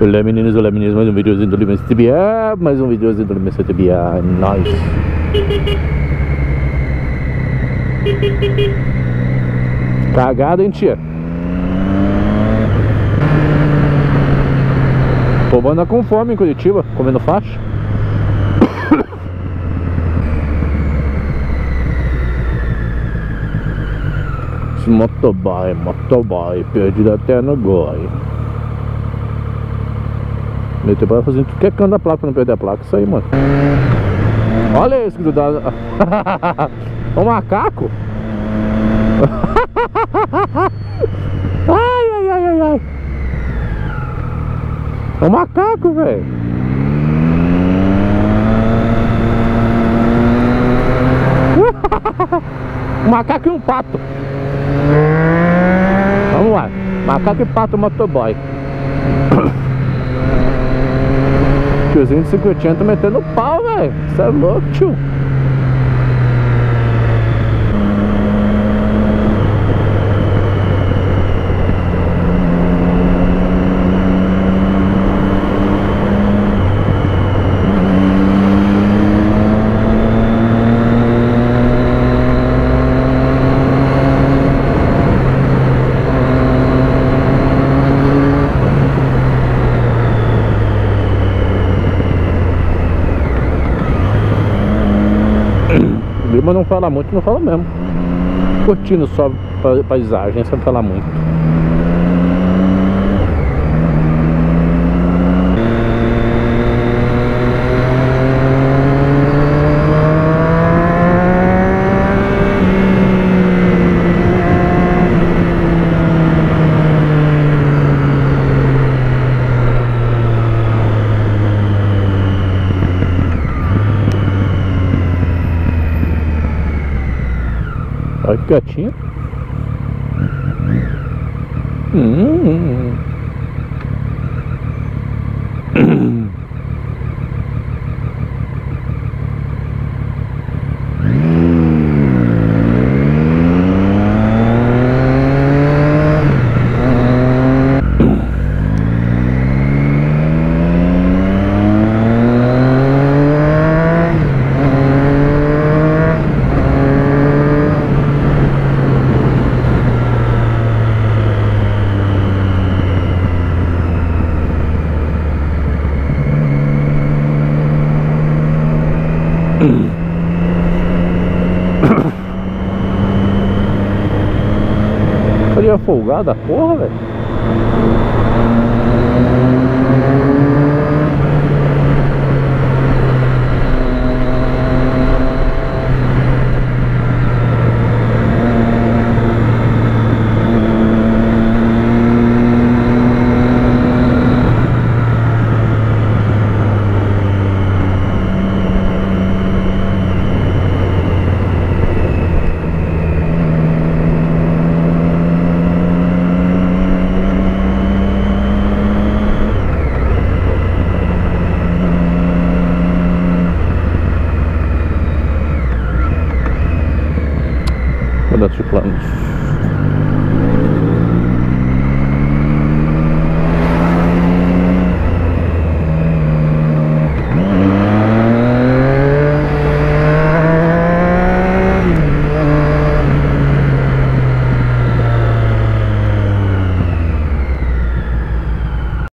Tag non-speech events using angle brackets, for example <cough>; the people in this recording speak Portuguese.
Olá meninos, olá meninos, mais um videozinho do Limense TBA, mais um videozinho do Limense TBA, nice. Cagada, hein tia? O povo anda com fome em Curitiba, comendo faixa. Esse <coughs> motoboy, motoboy, perdido até no goi. Meteu pra fazer tudo que é canto da placa pra não perder a placa, isso aí, mano. Olha esse grudado. o macaco. <laughs> ai, ai, ai, ai, ai. É um macaco, velho. <laughs> um macaco e um pato. Vamos lá. Macaco e pato motoboy. <coughs> Tiozinho de 50 tá metendo pau, velho. Você é louco, tio. Lima não fala muito, não fala mesmo. Curtindo só a paisagem, sem falar muito. Olha que Hum. Faria folgada, porra, velho. that's czy plan?